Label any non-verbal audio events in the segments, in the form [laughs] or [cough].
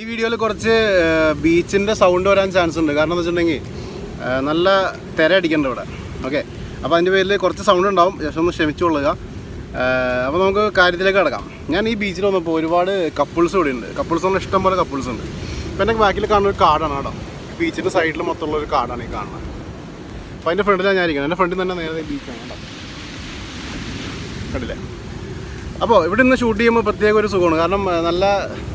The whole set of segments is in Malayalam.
ഈ വീഡിയോയിൽ കുറച്ച് ബീച്ചിന്റെ സൗണ്ട് വരാൻ ചാൻസ് ഉണ്ട്. കാരണം എന്ന് വെച്ചിട്ടുണ്ടെങ്കിൽ നല്ല തിര അടിക്കണ്ട ഇവിടെ. ഓക്കെ അപ്പോൾ അതിന്റെ പേരിൽ കുറച്ച് സൗണ്ട് ഉണ്ടാവും. ജസ്റ്റ് ഒന്ന് ക്ഷമിച്ചുകൊള്ളുക അപ്പോൾ നമുക്ക് കാര്യത്തിലേക്ക് കിടക്കാം. ഞാൻ ഈ ബീച്ചിൽ വന്നപ്പോൾ ഒരുപാട് കപ്പിൾസ് ഇവിടെ ഉണ്ട്. കപ്പിൾസ് പറഞ്ഞാൽ ഇഷ്ടം പോലെ കപ്പിൾസ് ഉണ്ട്. അപ്പോൾ എന്റെ ബാക്കിൽ കാണുന്ന ഒരു കാടാണ് കേട്ടോ. ബീച്ചിന്റെ സൈഡിൽ മൊത്തമുള്ള ഒരു കാടാണ് ഈ കാണുന്നത്. അപ്പോൾ അതിന്റെ ഫ്രണ്ടിലാണ് ഞാൻ ഇരിക്കുന്നത്. എന്റെ ഫ്രണ്ടിൽ തന്നെ നേരെ ബീച്ചാണ് കേട്ടോ. കണ്ടില്ലേ? അപ്പോൾ ഇവിടെ നിന്ന് ഷൂട്ട് ചെയ്യുമ്പോൾ പ്രത്യേക ഒരു സുഖമാണ്. കാരണം നല്ല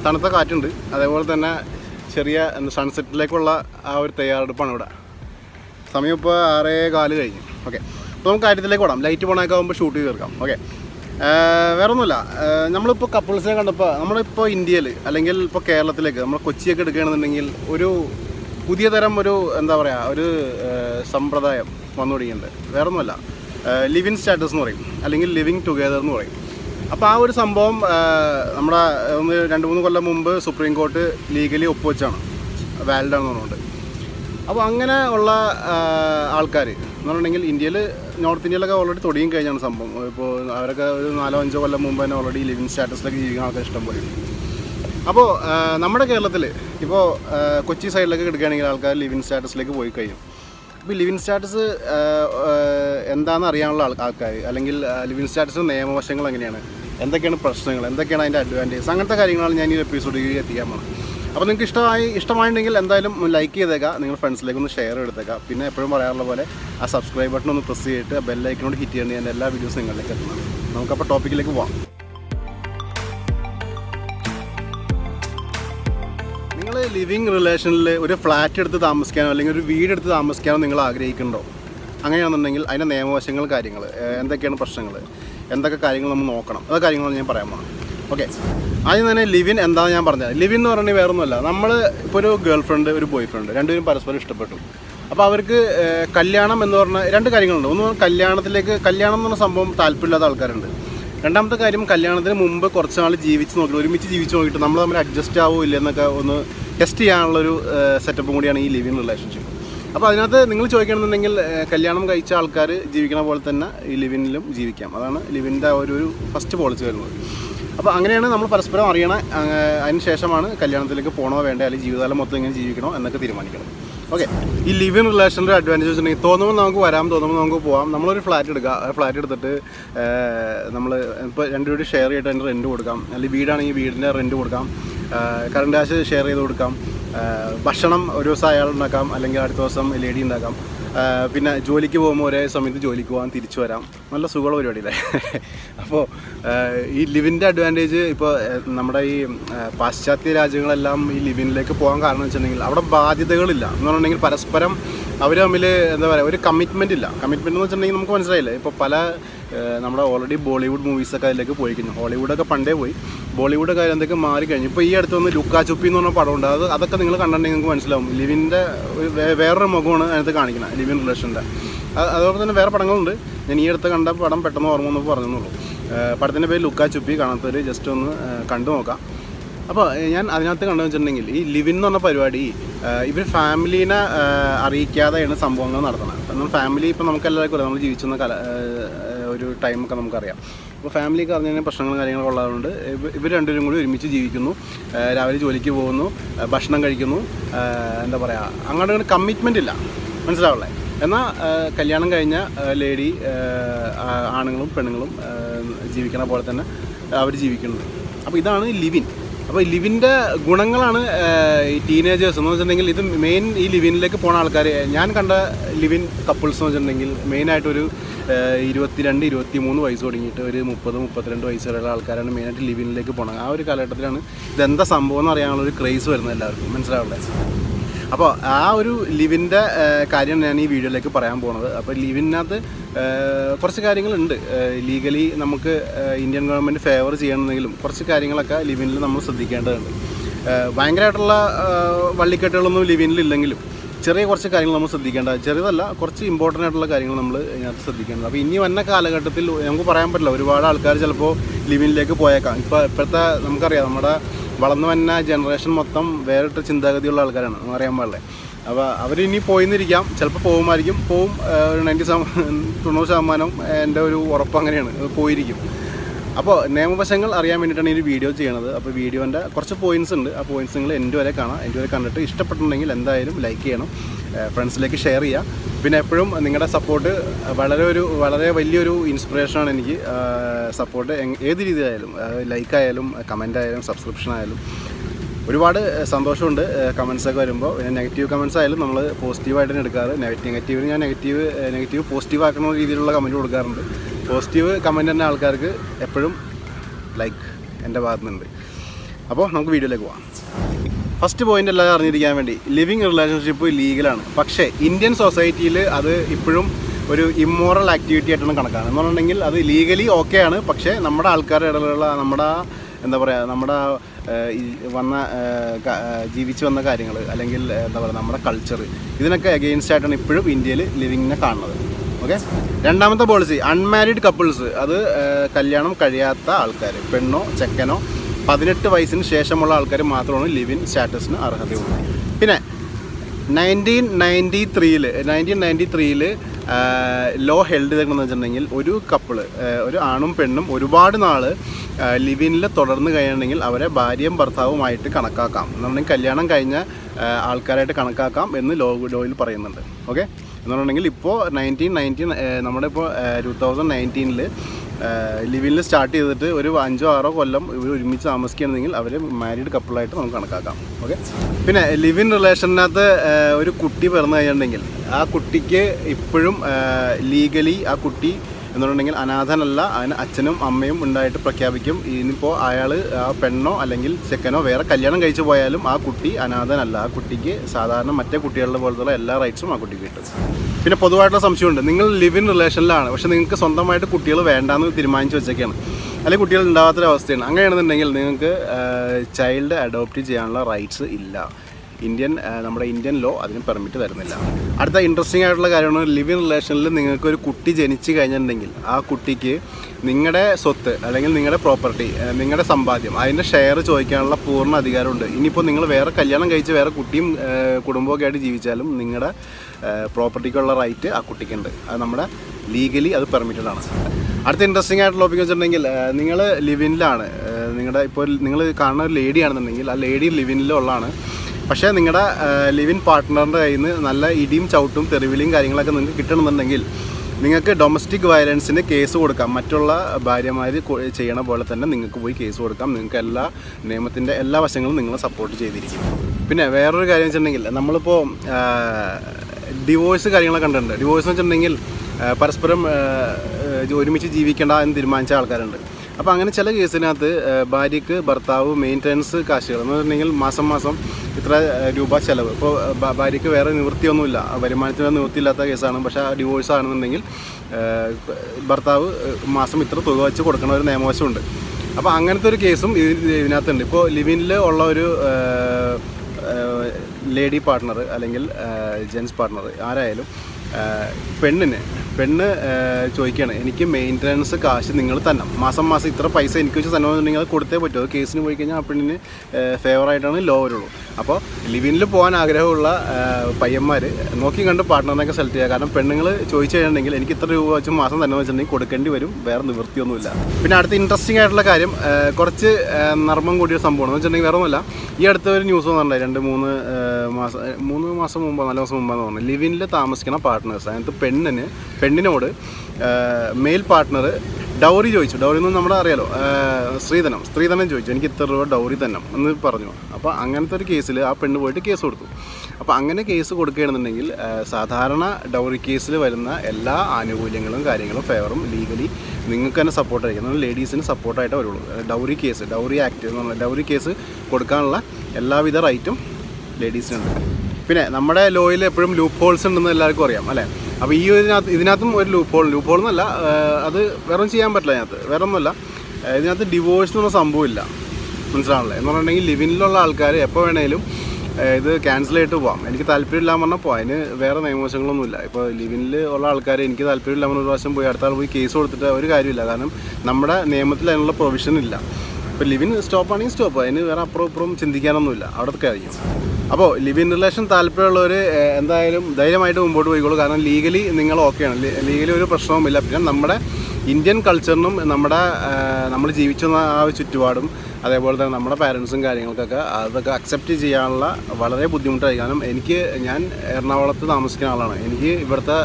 തണുത്ത കാറ്റുണ്ട്. അതേപോലെ തന്നെ ചെറിയ സൺസെറ്റിലേക്കുള്ള ആ ഒരു തയ്യാറെടുപ്പാണ് ഇവിടെ. സമയം ഇപ്പോൾ ആറേ കാൽ കഴിഞ്ഞു. ഓക്കെ അപ്പോൾ നമുക്ക് കാര്യത്തിലേക്ക് വിടാം ലൈറ്റ് പോണൊക്കെ ആകുമ്പോൾ ഷൂട്ട് ചെയ്ത് തീർക്കാം. ഓക്കെ വേറെ ഒന്നുമില്ല നമ്മളിപ്പോൾ കപ്പിൾസിനെ കണ്ടപ്പോൾ നമ്മളിപ്പോൾ ഇന്ത്യയിൽ അല്ലെങ്കിൽ ഇപ്പോൾ കേരളത്തിലേക്ക് നമ്മൾ കൊച്ചിയൊക്കെ എടുക്കുകയാണെന്നുണ്ടെങ്കിൽ ഒരു പുതിയ തരം ഒരു എന്താ പറയുക ഒരു സമ്പ്രദായം വന്നു തുടങ്ങിയിട്ടുണ്ട്. വേറെ ഒന്നുമല്ല ലിവിങ് സ്റ്റാറ്റസ് എന്ന് പറയും. അല്ലെങ്കിൽ ലിവിങ് ടുഗെദർ എന്ന് പറയും. അപ്പോൾ ആ ഒരു സംഭവം നമ്മുടെ ഒന്ന് രണ്ട് മൂന്ന് കൊല്ലം മുമ്പ് സുപ്രീം കോർട്ട് ലീഗലി ഒപ്പുവെച്ചാണ്. വാലിഡ് ആണെന്ന് പറഞ്ഞുകൊണ്ട്. അപ്പോൾ അങ്ങനെ ഉള്ള ആൾക്കാർ എന്ന് പറഞ്ഞിട്ടുണ്ടെങ്കിൽ ഇന്ത്യയിൽ നോർത്ത് ഇന്ത്യയിലൊക്കെ ഓൾറെഡി തുടങ്ങി കഴിഞ്ഞാണ് സംഭവം. ഇപ്പോൾ അവരൊക്കെ ഒരു നാലോ അഞ്ചോ കൊല്ലം മുമ്പ് തന്നെ ഓൾറെഡി ലിവിങ് സ്റ്റാറ്റസിലൊക്കെ ജീവിക്കുന്ന ആൾക്കാർ ഇഷ്ടം പോലെ. അപ്പോൾ നമ്മുടെ കേരളത്തിൽ ഇപ്പോൾ കൊച്ചി സൈഡിലൊക്കെ എടുക്കുകയാണെങ്കിൽ ആൾക്കാർ ലിവിങ് സ്റ്റാറ്റസിലേക്ക് പോയി കഴിയും. അപ്പോൾ ലിവിങ് സ്റ്റാറ്റസ് എന്താണെന്ന് അറിയാനുള്ള ആൾ ആൾക്കാർ അല്ലെങ്കിൽ ലിവിങ് സ്റ്റാറ്റസ് നിയമവശങ്ങൾ എങ്ങനെയാണ്? എന്തൊക്കെയാണ് പ്രശ്നങ്ങൾ? എന്തൊക്കെയാണ് അതിന്റെ അഡ്വാന്റേജ് അങ്ങനത്തെ കാര്യങ്ങളാണ് ഞാൻ ഈ എപ്പിസോഡിൽ എത്തിക്കാൻ പോകുന്നത് അപ്പോൾ നിങ്ങൾക്ക് ഇഷ്ടമായി ഇഷ്ടമായിട്ടുണ്ടെങ്കിൽ എന്തായാലും ലൈക്ക് ചെയ്തേക്കാം. നിങ്ങൾ ഫ്രണ്ട്സിലേക്ക് ഒന്ന് ഷെയർ എടുത്തേക്കാം. പിന്നെ എപ്പോഴും പറയാറുള്ള പോലെ ആ സബ്സ്ക്രൈബ് ബട്ടൺ ഒന്ന് പ്രസ് ചെയ്തിട്ട് ബെല്ലൈക്കനോട് ഹിറ്റ് ചെയ്യേണ്ടി എന്റെ എല്ലാ വീഡിയോസും നിങ്ങളിലേക്ക് എത്തണം നമുക്കപ്പോൾ ടോപ്പിക്കിലേക്ക് പോവാം. നിങ്ങൾ ലിവിങ് റിലേഷനിൽ ഒരു ഫ്ലാറ്റ് എടുത്ത് താമസിക്കാനോ അല്ലെങ്കിൽ ഒരു വീട് എടുത്ത് താമസിക്കാനോ നിങ്ങൾ ആഗ്രഹിക്കുന്നുണ്ടോ? അങ്ങനെയാണെന്നുണ്ടെങ്കിൽ അതിന്റെ നിയമവശങ്ങൾ കാര്യങ്ങൾ എന്തൊക്കെയാണ് പ്രശ്നങ്ങൾ എന്തൊക്കെ കാര്യങ്ങൾ നമ്മൾ നോക്കണം അതൊക്കെ കാര്യങ്ങൾ ഞാൻ പറയാൻ പോകണം ഓക്കെ ആദ്യം തന്നെ ലിവിൻ എന്താണെന്ന് ഞാൻ പറഞ്ഞത് ലിവിൻ എന്ന് പറഞ്ഞാൽ വേറെ ഒന്നുമല്ല നമ്മൾ ഇപ്പോൾ ഒരു ഗേൾ ഫ്രണ്ട് ഒരു ബോയ് ഫ്രണ്ട് രണ്ടുപേരും പരസ്പരം ഇഷ്ടപ്പെട്ടു. അപ്പോൾ അവർക്ക് കല്യാണം എന്ന് പറഞ്ഞ രണ്ട് കാര്യങ്ങളുണ്ട്. ഒന്ന് കല്യാണത്തിലേക്ക് കല്യാണം എന്ന് പറഞ്ഞ സംഭവം താല്പര്യമില്ലാത്ത ആൾക്കാരുണ്ട്. രണ്ടാമത്തെ കാര്യം കല്യാണത്തിന് മുമ്പ് കുറച്ച് നാൾ ജീവിച്ച് നോക്കി ഒരുമിച്ച് ജീവിച്ച് നോക്കിയിട്ട് നമ്മൾ തമ്മിൽ അഡ്ജസ്റ്റ് ആവോ ഇല്ലെന്നൊക്കെ ഒന്ന് ടെസ്റ്റ് ചെയ്യാനുള്ളൊരു സെറ്റപ്പും കൂടിയാണ് ഈ ലിവിങ് റിലേഷൻഷിപ്പ് അപ്പോൾ അതിനകത്ത് നിങ്ങൾ ചോദിക്കണമെന്നുണ്ടെങ്കിൽ കല്യാണം കഴിച്ച ആൾക്കാർ ജീവിക്കണ പോലെ തന്നെ ഈ ലിവിനിലും ജീവിക്കാം. അതാണ് ലിവിന്റെ ഒരു ഒരു ഫസ്റ്റ് പോളിസി വരുന്നത്. അപ്പോൾ അങ്ങനെയാണ് നമ്മൾ പരസ്പരം അറിയണം അതിന് ശേഷമാണ് കല്യാണത്തിലേക്ക് പോകണോ വേണ്ടേ അല്ലെങ്കിൽ ജീവിതകാലം മൊത്തം ഇങ്ങനെ ജീവിക്കണോ എന്നൊക്കെ തീരുമാനിക്കണം ഓക്കെ ഈ ലിവ് ഇൻ റിലേഷന്റെ അഡ്വാന്റേജ് വെച്ചിട്ടുണ്ടെങ്കിൽ തോന്നുമ്പോൾ നമുക്ക് വരാം തോന്നുമ്പോൾ നമുക്ക് പോവാം. നമ്മളൊരു ഫ്ലാറ്റ് എടുക്കാം ഫ്ലാറ്റ് എടുത്തിട്ട് നമ്മൾ ഇപ്പോൾ രണ്ടുപേരും ഷെയർ ചെയ്തിട്ട് അതിന്റെ റെന്റ് കൊടുക്കാം. അല്ലെങ്കിൽ വീടാണെങ്കിൽ വീടിന്റെ റെന്റ് കൊടുക്കാം. കറണ്ട് കാശ് ഷെയർ ചെയ്ത് കൊടുക്കാം. ഭക്ഷണം ഒരു ദിവസം അയാൾ ഉണ്ടാക്കാം അല്ലെങ്കിൽ അടുത്ത ദിവസം ലേഡി ഉണ്ടാക്കാം. പിന്നെ ജോലിക്ക് പോകുമ്പോൾ ഒരേ സമയത്ത് ജോലിക്ക് പോകാൻ തിരിച്ചു വരാം. നല്ല സുഖമുള്ള പരിപാടിയല്ലേ? [laughs] അപ്പോൾ ഈ ലിവിന്റെ അഡ്വാന്റേജ് ഇപ്പോൾ നമ്മുടെ ഈ പാശ്ചാത്യ രാജ്യങ്ങളെല്ലാം ഈ ലിവിനിലേക്ക് പോകാൻ കാരണം വെച്ചിട്ടുണ്ടെങ്കിൽ അവിടെ ബാധ്യതകളില്ല. എന്ന് പറഞ്ഞിട്ടുണ്ടെങ്കിൽ പരസ്പരം അവർ തമ്മിൽ എന്താ പറയുക ഒരു കമ്മിറ്റ്മെന്റ് ഇല്ല. കമ്മിറ്റ്മെന്റ് എന്ന് വെച്ചിട്ടുണ്ടെങ്കിൽ നമുക്ക് മനസ്സിലായില്ലേ? ഇപ്പോൾ പല നമ്മുടെ ഓൾറെഡി ബോളിവുഡ് മൂവീസൊക്കെ അതിലേക്ക് പോയിക്കുന്നു ഹോളിവുഡൊക്കെ പണ്ടേ പോയി. ബോളിവുഡ് കാര്യം എന്തൊക്കെ മാറി കഴിഞ്ഞു. ഇപ്പോൾ ഈ അടുത്ത് വന്ന് ലുക്കാ ചുപ്പി എന്ന് പറഞ്ഞ പടമുണ്ട്. അത് അതൊക്കെ നിങ്ങൾ കണ്ടിട്ടുണ്ടെങ്കിൽ നിങ്ങൾക്ക് മനസ്സിലാവും. ലിവിന്റെ വേറൊരു മുഖമാണ് അതിനകത്ത് കാണിക്കുന്നത്. ലിവിൻ റിലേഷന്റെ അതുപോലെ തന്നെ വേറെ പടങ്ങളുണ്ട്. ഞാൻ ഈ അടുത്ത് കണ്ട പടം പെട്ടെന്ന് ഓർമ്മ ഒന്ന് പറഞ്ഞെന്നുള്ളൂ. പടത്തിന്റെ പേര് ലുക്കാ ചുപ്പി കാണാത്തവർ ജസ്റ്റ് ഒന്ന് കണ്ടു നോക്കാം. അപ്പോൾ ഞാൻ അതിനകത്ത് കണ്ടു വെച്ചിട്ടുണ്ടെങ്കിൽ ഈ ലിവിൻ എന്ന് പറഞ്ഞ പരിപാടി ഇവർ ഫാമിലീനെ അറിയിക്കാതെയാണ് സംഭവങ്ങൾ നടത്തുന്നത്. കാരണം ഫാമിലി ഇപ്പോൾ നമുക്ക് എല്ലാവർക്കും നമ്മൾ ജീവിച്ചുന്ന കല ഒരു ടൈമൊക്കെ നമുക്കറിയാം. അപ്പോൾ ഫാമിലിക്ക് അറിഞ്ഞ പ്രശ്നങ്ങളും കാര്യങ്ങളൊക്കെ ഉള്ളതുകൊണ്ട് ഇവ- ഇവർ രണ്ടുപേരും കൂടി ഒരുമിച്ച് ജീവിക്കുന്നു. രാവിലെ ജോലിക്ക് പോകുന്നു ഭക്ഷണം കഴിക്കുന്നു എന്താ പറയുക അങ്ങോട്ട് കമ്മിറ്റ്മെന്റ് ഇല്ല. മനസ്സിലാവുള്ളത് എന്നാൽ കല്യാണം കഴിഞ്ഞ ലേഡി ആണുങ്ങളും പെണ്ണുങ്ങളും ജീവിക്കണ പോലെ തന്നെ അവർ ജീവിക്കുന്നത് അപ്പോൾ ഇതാണ് ലിവിൻ. അപ്പോൾ ഈ ലിവിന്റെ ഗുണങ്ങളാണ് ഈ ടീനേജേഴ്സ് എന്ന് വെച്ചിട്ടുണ്ടെങ്കിൽ ഇത് മെയിൻ ഈ ലിവിനിലേക്ക് പോണ ആൾക്കാർ ഞാൻ കണ്ട ലിവിൻ കപ്പിൾസ് എന്ന് വെച്ചിട്ടുണ്ടെങ്കിൽ മെയിനായിട്ടൊരു ഇരുപത്തിരണ്ട് ഇരുപത്തി മൂന്ന് വയസ്സ് തുടങ്ങിയിട്ട് ഒരു മുപ്പത് മുപ്പത്തിരണ്ട് വയസ്സ് വരെയുള്ള ആൾക്കാരാണ് മെയിനായിട്ട് ലിവിനിലേക്ക് പോണത്. ആ ഒരു കാലഘട്ടത്തിലാണ് ഇതെന്താ സംഭവം എന്ന് അറിയാനുള്ള ഒരു ക്രേസ് വരുന്നത് എല്ലാവർക്കും. മനസ്സിലാവുള്ളത് അപ്പോൾ ആ ഒരു ലിവിന്റെ കാര്യം ഞാൻ ഈ വീഡിയോയിലേക്ക് പറയാൻ പോകുന്നത് അപ്പോൾ ലിവിനകത്ത് കുറച്ച് കാര്യങ്ങളുണ്ട്. ലീഗലി നമുക്ക് ഇന്ത്യൻ ഗവൺമെന്റ് ഫേവർ ചെയ്യണമെന്നെങ്കിലും കുറച്ച് കാര്യങ്ങളൊക്കെ ലിവിനിൽ നമ്മൾ ശ്രദ്ധിക്കേണ്ടതുണ്ട്. ഭയങ്കരമായിട്ടുള്ള വള്ളിക്കെട്ടുകളൊന്നും ലിവിനിൽ ഇല്ലെങ്കിലും ചെറിയ കുറച്ച് കാര്യങ്ങൾ നമ്മൾ ശ്രദ്ധിക്കേണ്ട. ചെറിയതല്ല കുറച്ച് ഇമ്പോർട്ടന്റ് ആയിട്ടുള്ള കാര്യങ്ങൾ നമ്മൾ ഇതിനകത്ത് ശ്രദ്ധിക്കേണ്ടത്. അപ്പോൾ ഇനി വന്ന കാലഘട്ടത്തിൽ നമുക്ക് പറയാൻ പറ്റില്ല. ഒരുപാട് ആൾക്കാർ ചിലപ്പോൾ ലിവിനിലേക്ക് പോയേക്കാം. ഇപ്പോൾ ഇപ്പോഴത്തെ നമുക്കറിയാം നമ്മുടെ വളർന്നു വന്ന ജനറേഷൻ മൊത്തം വേറിട്ട ചിന്താഗതിയുള്ള ആൾക്കാരാണ്. നമുക്ക് അറിയാൻ പാടില്ല? അപ്പോൾ അവരിനി പോയിന്നിരിക്കാം. ചിലപ്പോൾ പോകുമായിരിക്കും. പോവും ഒരു നയന്റി ശതമാനം തൊണ്ണൂറ് ശതമാനം എന്റെ ഒരു ഉറപ്പ് അങ്ങനെയാണ്. പോയിരിക്കും. അപ്പോൾ നിയമവശങ്ങൾ അറിയാൻ വേണ്ടിയിട്ടാണ് ഈ വീഡിയോ ചെയ്യണത്. അപ്പോൾ വീഡിയോന്റെ കുറച്ച് പോയിന്റ്സ് ഉണ്ട്. ആ പോയിന്റ്സ് നിങ്ങൾ എന്റെ വരെ കാണാം. എന്റെ വരെ കണ്ടിട്ട് ഇഷ്ടപ്പെട്ടിട്ടുണ്ടെങ്കിൽ എന്തായാലും ലൈക്ക് ചെയ്യണം. ഫ്രണ്ട്സിലേക്ക് ഷെയർ ചെയ്യുക പിന്നെ എപ്പോഴും നിങ്ങളുടെ സപ്പോർട്ട് വളരെ ഒരു വളരെ വലിയൊരു ഇൻസ്പിറേഷനാണ് എനിക്ക്. സപ്പോർട്ട് ഏത് രീതിയിലായാലും ലൈക്കായാലും കമന്റ് ആയാലും സബ്സ്ക്രിപ്ഷൻ ആയാലും ഒരുപാട് സന്തോഷമുണ്ട് കമൻസ് ഒക്കെ വരുമ്പോൾ പിന്നെ നെഗറ്റീവ് കമൻസ് ആയാലും നമ്മൾ പോസിറ്റീവായിട്ട് തന്നെ എടുക്കാറ്. നെഗറ്റീവ് നെഗറ്റീവിന് ഞാൻ നെഗറ്റീവ് നെഗറ്റീവ് പോസിറ്റീവ് ആക്കുന്ന രീതിയിലുള്ള കമന്റ് കൊടുക്കാറുണ്ട്. പോസിറ്റീവ് കമന്റ് തന്നെ ആൾക്കാർക്ക് എപ്പോഴും ലൈക്ക് എന്റെ ഭാഗത്തുനിന്നുണ്ട്. അപ്പോൾ നമുക്ക് വീഡിയോയിലേക്ക് പോകാം ഫസ്റ്റ് പോയിന്റ് എല്ലാം അറിഞ്ഞിരിക്കാൻ വേണ്ടി ലിവിങ് റിലേഷൻഷിപ്പ് ലീഗലാണ് പക്ഷേ ഇന്ത്യൻ സൊസൈറ്റിയിൽ അത് ഇപ്പോഴും ഒരു ഇമ്മോറൽ ആക്ടിവിറ്റി ആയിട്ടാണ് കണക്കാണ് എന്ന് പറഞ്ഞിട്ടുണ്ടെങ്കിൽ അത് ലീഗലി ഓക്കെയാണ് പക്ഷേ നമ്മുടെ ആൾക്കാരുടെ ഇടയിലുള്ള നമ്മുടെ എന്താ പറയുക നമ്മുടെ വന്ന ജീവിച്ചു വന്ന കാര്യങ്ങൾ അല്ലെങ്കിൽ എന്താ പറയുക നമ്മുടെ കൾച്ചർ ഇതിനൊക്കെ അഗെയിൻസ്റ്റ് ആയിട്ടാണ് ഇപ്പോഴും ഇന്ത്യയിൽ ലിവിങ്ങിനെ കാണുന്നത്. ഓക്കെ രണ്ടാമത്തെ പോളിസി അൺമാരിഡ് കപ്പിൾസ് അത് കല്യാണം കഴിയാത്ത ആൾക്കാർ പെണ്ണോ ചെക്കനോ പതിനെട്ട് വയസ്സിന് ശേഷമുള്ള ആൾക്കാർ മാത്രമാണ് ലിവിൻ സ്റ്റാറ്റസിന് അർഹതയുള്ളത് പിന്നെ നയന്റീൻ നയന്റി ത്രീയിൽ നയന്റീൻ നയന്റി ത്രീയിൽ ലോ ഹെൽഡ് ചെയ്തേക്കണമെന്ന് വെച്ചിട്ടുണ്ടെങ്കിൽ ഒരു കപ്പിൾ ഒരു ആണും പെണ്ണും ഒരുപാട് നാൾ ലിവിനിൽ തുടർന്ന് കഴിയണമെങ്കിൽ അവരെ ഭാര്യയും ഭർത്താവുമായിട്ട് കണക്കാക്കാം. എന്നുണ്ടെങ്കിൽ കല്യാണം കഴിഞ്ഞ ആൾക്കാരായിട്ട് കണക്കാക്കാം എന്ന് ലോ ലോയിൽ പറയുന്നുണ്ട്. ഓക്കെ എന്ന് പറഞ്ഞിട്ടുണ്ടെങ്കിൽ ഇപ്പോൾ നയന്റീൻ നയന്റീൻ നമ്മുടെ ഇപ്പോൾ ടു തൗസൻഡ് നയന്റീനിൽ ലിവിനിൽ സ്റ്റാർട്ട് ചെയ്തിട്ട് ഒരു അഞ്ചോ ആറോ കൊല്ലം ഇവർ ഒരുമിച്ച് താമസിക്കുകയാണെങ്കിൽ അവർ മാരീഡ് കപ്പിളായിട്ട് നമുക്ക് കണക്കാക്കാം. ഓക്കെ പിന്നെ ലിവിൻ റിലേഷനകത്ത് ഒരു കുട്ടി പിറന്നു കഴിഞ്ഞിട്ടുണ്ടെങ്കിൽ ആ കുട്ടിക്ക് ഇപ്പോഴും ലീഗലി ആ കുട്ടി എന്നുണ്ടെങ്കിൽ അനാഥനല്ല അതിന് അച്ഛനും അമ്മയും ഉണ്ടായിട്ട് പ്രഖ്യാപിക്കും. ഇനിയിപ്പോൾ അയാൾ ആ പെണ്ണോ അല്ലെങ്കിൽ ചെക്കനോ വേറെ കല്യാണം കഴിച്ചു പോയാലും ആ കുട്ടി അനാഥനല്ല. ആ കുട്ടിക്ക് സാധാരണ മറ്റേ കുട്ടികളുടെ പോലത്തുള്ള എല്ലാ റൈറ്റ്സും ആ കുട്ടിക്ക് കിട്ടും. പിന്നെ പൊതുവായിട്ടുള്ള സംശയമുണ്ട്. നിങ്ങൾ ലിവ് ഇൻ റിലേഷനിലാണ് പക്ഷേ നിങ്ങൾക്ക് സ്വന്തമായിട്ട് കുട്ടികൾ വേണ്ടാന്ന് തീരുമാനിച്ചു വെച്ചേക്കാണ്. അല്ലെങ്കിൽ കുട്ടികൾ ഉണ്ടാവാത്തൊരവസ്ഥയാണ്. അങ്ങനെയാണെന്നുണ്ടെങ്കിൽ നിങ്ങൾക്ക് ചൈൽഡ് അഡോപ്റ്റ് ചെയ്യാനുള്ള റൈറ്റ്സ് ഇല്ല. ഇന്ത്യൻ നമ്മുടെ ഇന്ത്യൻ ലോ അതിന് പെർമിറ്റ് തരുന്നില്ല. അടുത്ത ഇൻട്രസ്റ്റിംഗ് ആയിട്ടുള്ള കാര്യമാണ് ഇൻ റിലേഷനിൽ നിങ്ങൾക്ക് ഒരു കുട്ടി ജനിച്ചു കഴിഞ്ഞിട്ടുണ്ടെങ്കിൽ ആ കുട്ടിക്ക് നിങ്ങളുടെ സ്വത്ത് അല്ലെങ്കിൽ നിങ്ങളുടെ പ്രോപ്പർട്ടി നിങ്ങളുടെ സമ്പാദ്യം അതിന്റെ ഷെയർ ചോദിക്കാനുള്ള പൂർണ അധികാരമുണ്ട്. ഇനിയിപ്പോൾ നിങ്ങൾ വേറെ കല്യാണം കഴിച്ച് വേറെ കുട്ടിയും കുടുംബമൊക്കെ ആയിട്ട് ജീവിച്ചാലും നിങ്ങളുടെ പ്രോപ്പർട്ടിക്കുള്ള റൈറ്റ് ആ കുട്ടിക്കുണ്ട്. അത് നമ്മുടെ ലീഗലി അത് പെർമിറ്റഡ് ആണ്. അടുത്ത ഇൻട്രസ്റ്റിംഗ് ആയിട്ടുള്ള ടോപ്പിക് വെച്ചിട്ടുണ്ടെങ്കിൽ നിങ്ങൾ ലിവിനിലാണ്. നിങ്ങളുടെ ഇപ്പോൾ നിങ്ങൾ കാണുന്ന ഒരു ലേഡി ആണെന്നുണ്ടെങ്കിൽ ആ ലേഡി ലിവിനിലുള്ളതാണ്. പക്ഷേ നിങ്ങളുടെ ലിവിൻ പാർട്ട്ണറിന്റെ കയ്യിൽ നിന്ന് നല്ല ഇടിയും ചവിട്ടും തെറിവിളിയും കാര്യങ്ങളൊക്കെ നിങ്ങൾക്ക് കിട്ടണമെന്നുണ്ടെങ്കിൽ നിങ്ങൾക്ക് ഡൊമസ്റ്റിക് വയലൻസിന് കേസ് കൊടുക്കാം. മറ്റുള്ള ഭാര്യമാർ ചെയ്യണ പോലെ തന്നെ നിങ്ങൾക്ക് പോയി കേസ് കൊടുക്കാം. നിങ്ങൾക്ക് എല്ലാ നിയമത്തിന്റെ എല്ലാ വശങ്ങളും നിങ്ങൾ സപ്പോർട്ട് ചെയ്തിരിക്കും പിന്നെ വേറൊരു കാര്യം വെച്ചിട്ടുണ്ടെങ്കിൽ നമ്മളിപ്പോൾ ഡിവോഴ്സ് കാര്യങ്ങളൊക്കെ കണ്ടിട്ടുണ്ട്. ഡിവോഴ്സ് എന്ന് വെച്ചിട്ടുണ്ടെങ്കിൽ പരസ്പരം ഒരുമിച്ച് ജീവിക്കേണ്ട എന്ന് തീരുമാനിച്ച ആൾക്കാരുണ്ട്. അപ്പോൾ അങ്ങനെ ചില കേസിനകത്ത് ഭാര്യയ്ക്ക് ഭർത്താവ് മെയിന്റനൻസ് കാശുകൾ എന്ന് പറഞ്ഞിട്ടുണ്ടെങ്കിൽ മാസം മാസം ഇത്ര രൂപ ചിലവ്. ഇപ്പോൾ ഭാര്യയ്ക്ക് വേറെ നിവൃത്തിയൊന്നുമില്ല. വരുമാനത്തിന് നിവൃത്തിയില്ലാത്ത കേസാണ്. പക്ഷേ ആ ഡിവോഴ്സ് ആണെന്നുണ്ടെങ്കിൽ ഭർത്താവ് മാസം ഇത്ര തുക വെച്ച് കൊടുക്കണ ഒരു നിയമവശമുണ്ട്. അപ്പോൾ അങ്ങനത്തെ ഒരു കേസും ഇതിനകത്തുണ്ട്. ഇപ്പോൾ ലിവിനിൽ ഉള്ള ഒരു ലേഡി പാർട്ട്ണർ അല്ലെങ്കിൽ ജെൻസ് പാർട്ട്ണർ ആരായാലും പെണ്ണിന് പെണ്ണ് ചോദിക്കുകയാണ് എനിക്ക് മെയിന്റനൻസ് കാശ് നിങ്ങൾ തന്നെ മാസം മാസം ഇത്ര പൈസ എനിക്ക് വെച്ച് തന്നെ അത് കൊടുത്തേ പറ്റുമോ കേസിന് പോയി കഴിഞ്ഞാൽ ആ പെണ്ണിന് ഫേവറായിട്ടാണ് ലോ വരുള്ളൂ. അപ്പോൾ ലിവിനിൽ പോകാൻ ആഗ്രഹമുള്ള പയ്യന്മാർ നോക്കി കണ്ട് പാർട്ട്ണറിനൊക്കെ സെലക്ട് ചെയ്യുക. കാരണം പെണ്ണുങ്ങൾ ചോദിച്ചു കഴിഞ്ഞിട്ടുണ്ടെങ്കിൽ എനിക്ക് ഇത്ര രൂപ വെച്ച് മാസം തന്നെ വെച്ചിട്ടുണ്ടെങ്കിൽ കൊടുക്കേണ്ടി വരും. വേറെ നിവൃത്തിയൊന്നുമില്ല. പിന്നെ അടുത്ത ഇൻട്രസ്റ്റിംഗ് ആയിട്ടുള്ള കാര്യം കുറച്ച് നർമ്മം കൂടിയ സംഭവമാണ്. എന്ന് വെച്ചിട്ടുണ്ടെങ്കിൽ വേറെ ഒന്നുമില്ല. ഈ അടുത്ത ഒരു ന്യൂസ് വന്നിട്ടുണ്ടായി. രണ്ട് മൂന്ന് മാസം മൂന്ന് മാസം മുമ്പ് നാല് മാസം മുമ്പാന്ന് തോന്നുന്നു ലിവിനിൽ താമസിക്കുന്ന പാർട്ട്നേഴ്സ് അതിനകത്ത് പെണ്ണിന് പെണ്ണിനോട് മെയിൽ പാർട്ട്ണർ ഡൗറി ചോദിച്ചു. ഡൗറി എന്ന് നമ്മുടെ അറിയാലോ. സ്ത്രീധനം. സ്ത്രീധനം ചോദിച്ചു. എനിക്ക് ഇത്ര രൂപ ഡൗറി തന്നെ എന്ന് പറഞ്ഞു. അപ്പോൾ അങ്ങനത്തെ ഒരു കേസിൽ ആ പെണ്ണ് പോയിട്ട് കേസ് കൊടുത്തു. അപ്പോൾ അങ്ങനെ കേസ് കൊടുക്കുകയാണെന്നുണ്ടെങ്കിൽ സാധാരണ ഡൗറി കേസിൽ വരുന്ന എല്ലാ ആനുകൂല്യങ്ങളും കാര്യങ്ങളും ഫേവറും ലീഗലി നിങ്ങൾക്ക് തന്നെ സപ്പോർട്ട് ആയിരിക്കും. ലേഡീസിന് സപ്പോർട്ടായിട്ടേ വരുള്ളൂ. ഡൗറി കേസ് ഡൗറി ആക്ട് എന്ന് പറഞ്ഞാൽ ഡൗറി കേസ് കൊടുക്കാനുള്ള എല്ലാവിധ റൈറ്റും ലേഡീസിനുണ്ട് പിന്നെ നമ്മുടെ ലോയിൽ എപ്പോഴും ലൂപ്പ് ഹോൾസ് ഉണ്ടെന്ന് എല്ലാവർക്കും അറിയാം അല്ലേ? അപ്പോൾ ഈ ഒരു ഇതിനകത്തും ഒരു ലൂപ്പ് ഹോൾ ലൂപ്പ് ഹോൾ എന്നല്ല അത് വേറെ ഒന്നും ചെയ്യാൻ പറ്റില്ല അതിനകത്ത് വേറെ ഒന്നുമല്ല ഇതിനകത്ത് ഡിവോഴ്സ് എന്ന് പറഞ്ഞ സംഭവമില്ല മനസ്സിലാണല്ലേ എന്ന് പറഞ്ഞിട്ടുണ്ടെങ്കിൽ ലിവിനിലുള്ള ആൾക്കാർ എപ്പോൾ വേണേലും ഇത് ക്യാൻസൽ ചെയ്തിട്ട് പോകാം എനിക്ക് താല്പര്യമില്ല പറഞ്ഞാൽ പോകാം അതിന് വേറെ നിയമവശങ്ങളൊന്നുമില്ല ഇപ്പോൾ ലിവിനിൽ ഉള്ള ആൾക്കാർ എനിക്ക് താല്പര്യമില്ല പറഞ്ഞ ഒരു പ്രാവശ്യം പോയി അടുത്ത ആൾ പോയി കേസ് കൊടുത്തിട്ട് ഒരു കാര്യമില്ല. കാരണം നമ്മുടെ നിയമത്തിൽ അതിനുള്ള പ്രൊവിഷൻ ഇല്ല. ഇപ്പോൾ ലിവിൻ സ്റ്റോപ്പ് ആണെങ്കിൽ സ്റ്റോപ്പ് അതിന് വേറെ അപ്പുറം ഇപ്പുറം ചിന്തിക്കാനൊന്നുമില്ല. അവിടെ കഴിയും അപ്പോൾ ലിവിൻ റിലേഷൻ താല്പര്യമുള്ളവർ എന്തായാലും ധൈര്യമായിട്ട് മുമ്പോട്ട് പോയിക്കോളൂ. കാരണം ലീഗലി നിങ്ങൾ ഓക്കെയാണ് ലീഗലി ഒരു പ്രശ്നവുമില്ല. പിന്നെ നമ്മുടെ ഇന്ത്യൻ കൾച്ചറിനും നമ്മുടെ നമ്മൾ ജീവിച്ച ആ ചുറ്റുപാടും അതേപോലെ തന്നെ നമ്മുടെ പാരൻസും കാര്യങ്ങൾക്കൊക്കെ അതൊക്കെ അക്സെപ്റ്റ് ചെയ്യാനുള്ള വളരെ ബുദ്ധിമുട്ടായി കാരണം എനിക്ക് ഞാൻ എറണാകുളത്ത് താമസിക്കുന്ന ആളാണ്. എനിക്ക് ഇവിടുത്തെ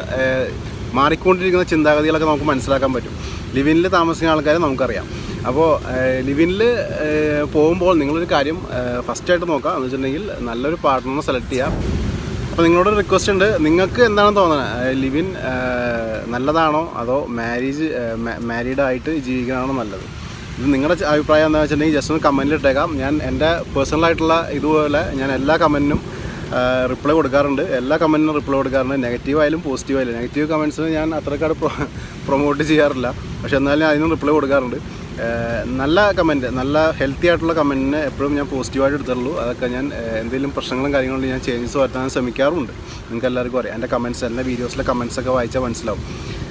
മാറിക്കൊണ്ടിരിക്കുന്ന ചിന്താഗതികളൊക്കെ നമുക്ക് മനസ്സിലാക്കാൻ പറ്റും. ലിവിനിൽ താമസിക്കുന്ന ആൾക്കാരെ നമുക്കറിയാം. അപ്പോൾ ലിവിനിൽ പോകുമ്പോൾ നിങ്ങളൊരു കാര്യം ഫസ്റ്റ് ആയിട്ട് നോക്കാം. എന്ന് വെച്ചിട്ടുണ്ടെങ്കിൽ നല്ലൊരു പാർട്ട്ണറിനെ സെലക്ട് ചെയ്യാം. അപ്പോൾ നിങ്ങളോട് റിക്വസ്റ്റ് ഉണ്ട്. നിങ്ങൾക്ക് എന്താണ് തോന്നുന്നത് ലിവിൻ നല്ലതാണോ? അതോ മാരേജ് മാരീഡ് ആയിട്ട് ജീവിക്കണമാണോ നല്ലത്? ഇത് നിങ്ങളുടെ അഭിപ്രായം എന്താണെന്ന് വെച്ചിട്ടുണ്ടെങ്കിൽ ജസ്റ്റ് ഒന്ന് കമന്റിൽ ഇട്ടേക്കാം. ഞാൻ എന്റെ പേഴ്സണലായിട്ടുള്ള ഇതുപോലെ ഞാൻ എല്ലാ കമന്റിനും റിപ്ലൈ കൊടുക്കാറുണ്ട്. എല്ലാ കമന്റിനും റിപ്ലൈ കൊടുക്കാറുണ്ട്. നെഗറ്റീവ് ആയാലും പോസിറ്റീവ് ആയാലും. നെഗറ്റീവ് കമൻസിന് ഞാൻ അത്രക്കാട് പ്രൊമോട്ട് ചെയ്യാറില്ല. പക്ഷെ എന്നാലും അതിനും റിപ്ലൈ കൊടുക്കാറുണ്ട്. നല്ല കമന്റ് നല്ല ഹെൽത്തി ആയിട്ടുള്ള കമന്റിന് എപ്പോഴും ഞാൻ പോസിറ്റീവായിട്ട് എടുത്തുള്ളൂ അതൊക്കെ ഞാൻ എന്തെങ്കിലും പ്രശ്നങ്ങളും കാര്യങ്ങളും ഞാൻ ചേഞ്ചസ് വരുത്താൻ ശ്രമിക്കാറുണ്ട്. നിങ്ങൾക്ക് എല്ലാവർക്കും അറിയാം. എന്റെ കമന്റ്സ് എന്റെ വീഡിയോസിലെ കമൻസൊക്കെ വായിച്ചാൽ മനസ്സിലാവും.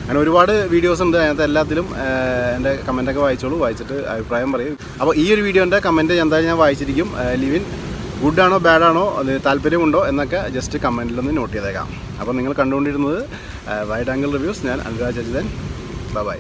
അങ്ങനെ ഒരുപാട് വീഡിയോസ് ഉണ്ട്. അതിനകത്ത് എല്ലാത്തിലും എന്റെ കമന്റൊക്കെ വായിച്ചോളൂ. വായിച്ചിട്ട് അഭിപ്രായം പറയും. അപ്പോൾ ഈ ഒരു വീഡിയോന്റെ കമന്റ് എന്തായാലും ഞാൻ വായിച്ചിരിക്കും. ലിവിൻ ഗുഡ് ആണോ ബാഡ് ആണോ അത് താല്പര്യമുണ്ടോ എന്നൊക്കെ ജസ്റ്റ് കമന്റിലൊന്ന് നോട്ട് ചെയ്തേക്കാം. അപ്പോൾ നിങ്ങൾ കണ്ടുകൊണ്ടിരുന്നത് വൈഡ് ആംഗിൾ റിവ്യൂസ് ഞാൻ അനുരാജ് അജിതൻ. ബൈ